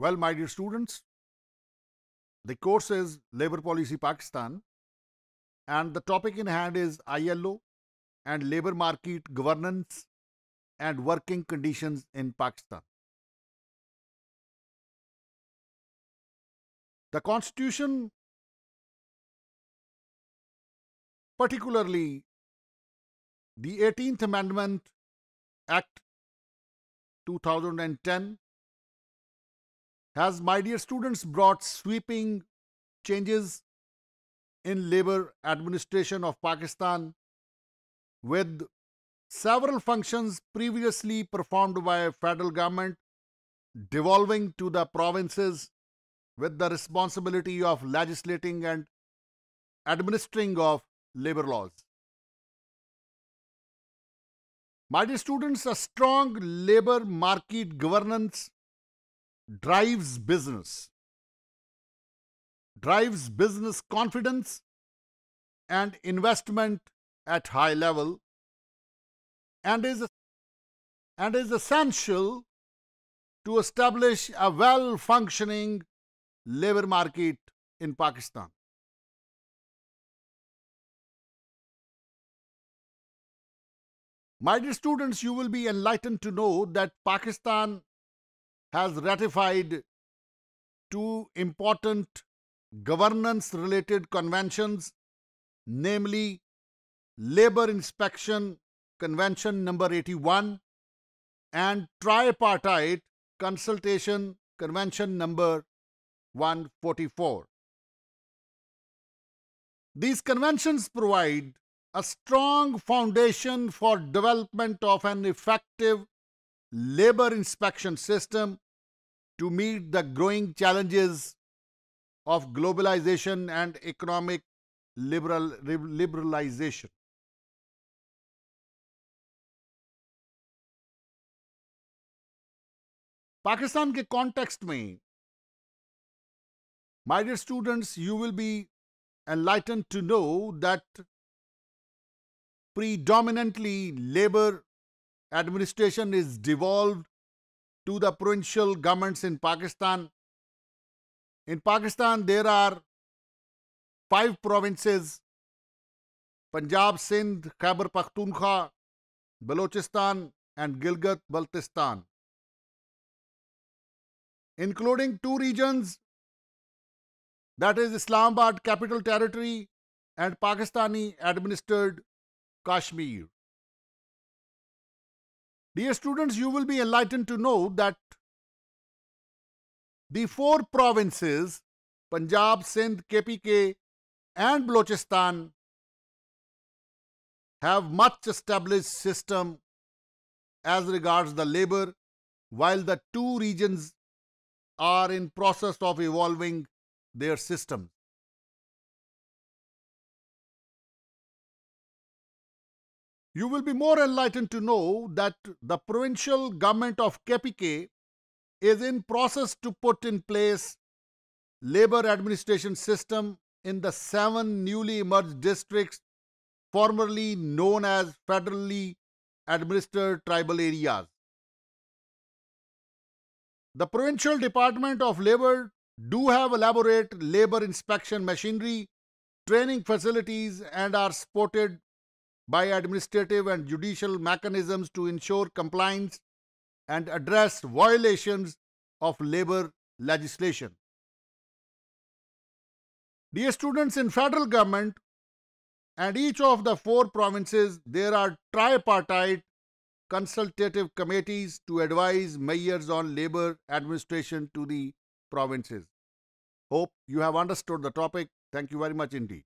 Well, my dear students, the course is Labour Policy Pakistan and the topic in hand is ILO and labour market governance and working conditions in Pakistan. The constitution, particularly the 18th Amendment Act 2010 has, my dear students, brought sweeping changes in labor administration of Pakistan with several functions previously performed by federal government devolving to the provinces with the responsibility of legislating and administering of labor laws. My dear students, a strong labor market governance drives business, drives business confidence and investment at high level and is, and is essential to establish a well functioning labor market in Pakistan. My dear students, you will be enlightened to know that Pakistan has ratified two important governance related conventions, namely Labor Inspection Convention number 81 and Tripartite Consultation Convention number 144. These conventions provide a strong foundation for development of an effective labor inspection system to meet the growing challenges of globalization and economic liberal, liberalization. Pakistan के context में my dear students you will be enlightened to know that predominantly labor administration is devolved to the provincial governments in Pakistan. In Pakistan, there are five provinces Punjab, Sindh, Khyber Pakhtunkhwa, Balochistan, and Gilgit Baltistan, including two regions that is Islamabad Capital Territory and Pakistani administered Kashmir. Dear students, you will be enlightened to know that the four provinces, Punjab, Sindh, KPK, and Balochistan, have much established system as regards the labor, while the two regions are in process of evolving their systems. You will be more enlightened to know that the provincial government of KPK is in process to put in place labor administration system in the seven newly emerged districts formerly known as federally administered tribal areas. The Provincial Department of Labor do have elaborate labor inspection machinery, training facilities and are supported by administrative and judicial mechanisms to ensure compliance and address violations of labor legislation. Dear students in federal government and each of the four provinces, there are tripartite consultative committees to advise mayors on labor administration to the provinces. Hope you have understood the topic. Thank you very much indeed.